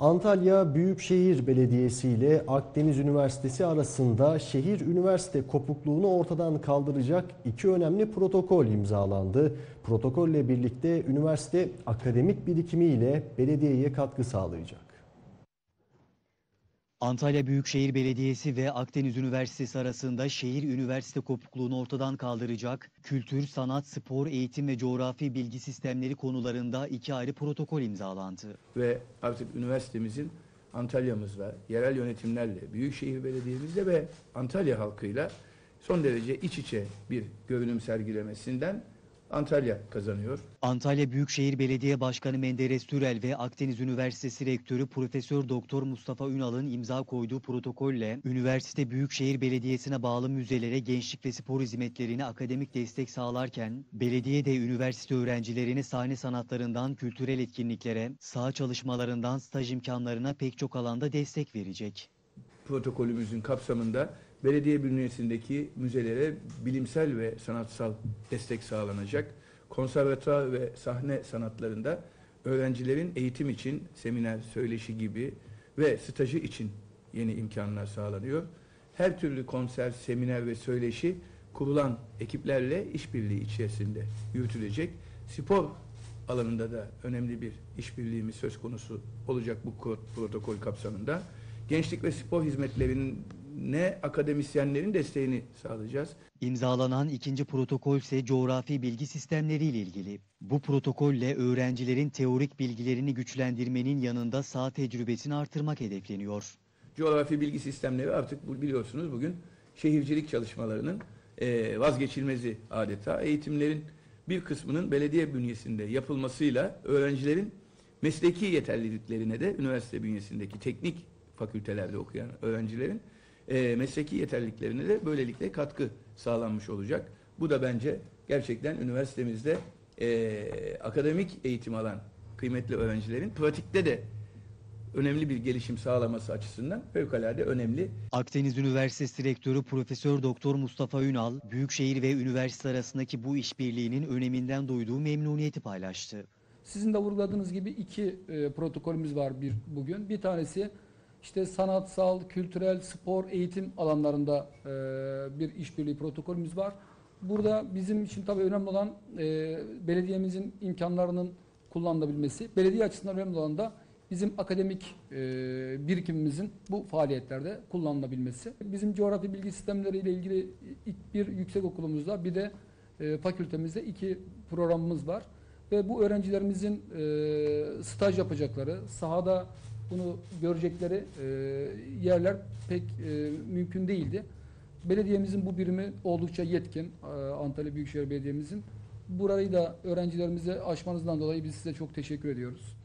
Antalya Büyükşehir Belediyesi ile Akdeniz Üniversitesi arasında şehir üniversite kopukluğunu ortadan kaldıracak iki önemli protokol imzalandı. Protokolle birlikte üniversite akademik birikimiyle belediyeye katkı sağlayacak. Antalya Büyükşehir Belediyesi ve Akdeniz Üniversitesi arasında şehir üniversite kopukluğunu ortadan kaldıracak kültür, sanat, spor, eğitim ve coğrafi bilgi sistemleri konularında iki ayrı protokol imzalandı. ve artık üniversitemizin Antalya'mızla, yerel yönetimlerle, Büyükşehir Belediye'mizle ve Antalya halkıyla son derece iç içe bir görünüm sergilemesinden Antalya kazanıyor. Antalya Büyükşehir Belediye Başkanı Menderes Türel ve Akdeniz Üniversitesi Rektörü Profesör Doktor Mustafa Ünal'ın imza koyduğu protokolle üniversite Büyükşehir Belediyesi'ne bağlı müzelere gençlik ve spor hizmetlerine akademik destek sağlarken belediye de üniversite öğrencilerine sahne sanatlarından kültürel etkinliklere, saha çalışmalarından staj imkanlarına pek çok alanda destek verecek. Protokolümüzün kapsamında belediye bünyesindeki müzelere bilimsel ve sanatsal destek sağlanacak. Konservatuar ve sahne sanatlarında öğrencilerin eğitim için seminer, söyleşi gibi ve stajı için yeni imkanlar sağlanıyor. Her türlü konser, seminer ve söyleşi kurulan ekiplerle işbirliği içerisinde yürütülecek. Spor alanında da önemli bir işbirliğimiz söz konusu olacak bu ko- protokol kapsamında. Gençlik ve spor hizmetlerine akademisyenlerin desteğini sağlayacağız. İmzalanan ikinci protokol ise coğrafi bilgi sistemleri ile ilgili. Bu protokolle öğrencilerin teorik bilgilerini güçlendirmenin yanında saha tecrübesini artırmak hedefleniyor. Coğrafi bilgi sistemleri artık biliyorsunuz bugün şehircilik çalışmalarının eee, vazgeçilmezi adeta. Eğitimlerin bir kısmının belediye bünyesinde yapılmasıyla öğrencilerin mesleki yeterliliklerine de üniversite bünyesindeki teknik fakültelerde okuyan öğrencilerin eee, mesleki yeterliliklerine de böylelikle katkı sağlanmış olacak. Bu da bence gerçekten üniversitemizde eee, akademik eğitim alan kıymetli öğrencilerin pratikte de önemli bir gelişim sağlaması açısından fevkalade önemli. Akdeniz Üniversitesi Rektörü Profesör Doktor Mustafa Ünal, Büyükşehir ve üniversite arasındaki bu işbirliğinin öneminden duyduğu memnuniyeti paylaştı. Sizin de vurguladığınız gibi iki e, protokolümüz var bir bugün. Bir tanesi işte sanatsal, kültürel, spor, eğitim alanlarında e, bir işbirliği protokolümüz var. Burada bizim için tabii önemli olan e, belediyemizin imkanlarının kullanılabilmesi. Belediye açısından önemli olan da bizim akademik e, birikimimizin bu faaliyetlerde kullanılabilmesi. Bizim coğrafi bilgi sistemleri ile ilgili bir yüksek okulumuzda bir de e, fakültemizde iki programımız var. Ve bu öğrencilerimizin e, staj yapacakları, sahada bunu görecekleri e, yerler pek e, mümkün değildi. Belediyemizin bu birimi oldukça yetkin, e, Antalya Büyükşehir Belediye'mizin. Burayı da öğrencilerimize açmanızdan dolayı biz size çok teşekkür ediyoruz.